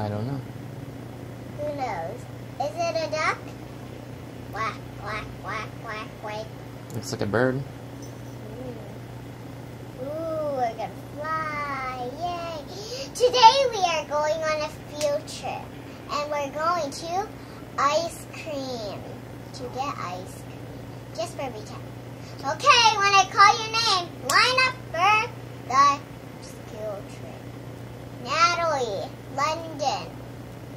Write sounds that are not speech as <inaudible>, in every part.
I don't know. Who knows? Is it a duck? Quack, quack, quack, quack, quack. Looks like a bird. Ooh. Ooh, we're gonna fly. Yay. Today we are going on a field trip. And we're going to ice cream. To get ice cream. Just for every time. Okay, when I call your name, line up for the school trip. Natalie, London,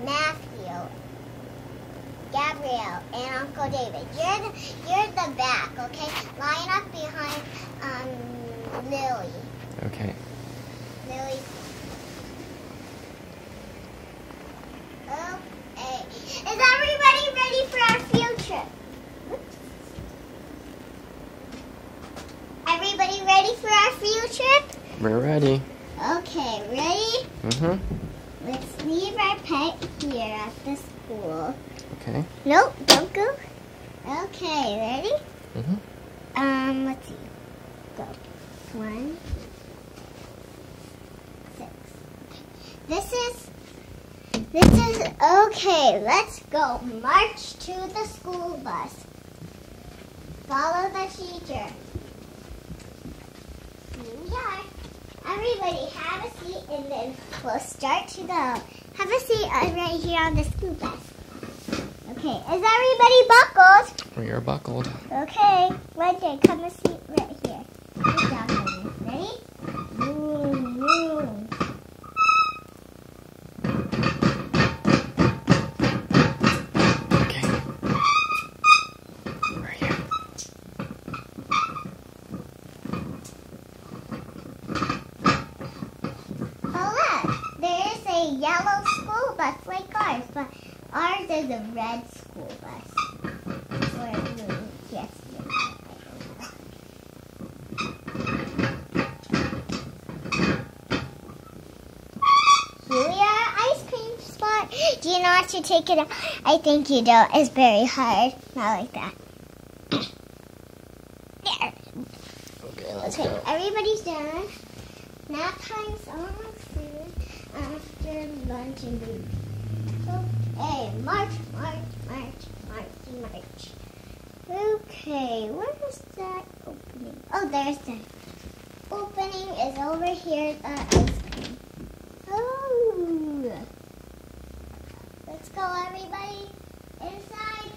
Matthew, And Uncle David. You're the, you're the back, okay? Line up behind um, Lily. Okay. Lily. Okay. Is everybody ready for our field trip? Everybody ready for our field trip? We're ready. Okay, ready? Mm-hmm. Let's leave our pet here at the school. Okay. Nope, don't go. Okay, ready? Mm-hmm. Um, let's see. Go. One. Six. This is. This is okay. Let's go. March to the school bus. Follow the teacher. Here we are. Everybody have a seat and then we'll start to go. Have a seat uh, right here on the school bus. Okay, is everybody buckled? We are buckled. Okay, come a yellow school bus like ours, but ours is a red school bus. Or blue. Yes. yes. Ice cream spot. Do you know how to take it? out? I think you don't. It's very hard. Not like that. <coughs> There. Okay, let's Okay, go. everybody's done. Nap time's almost soon lunch and food. March, march, march, march, march. Okay, where is that opening? Oh, there's the opening is over here at the ice cream. Oh, let's go, everybody. Inside.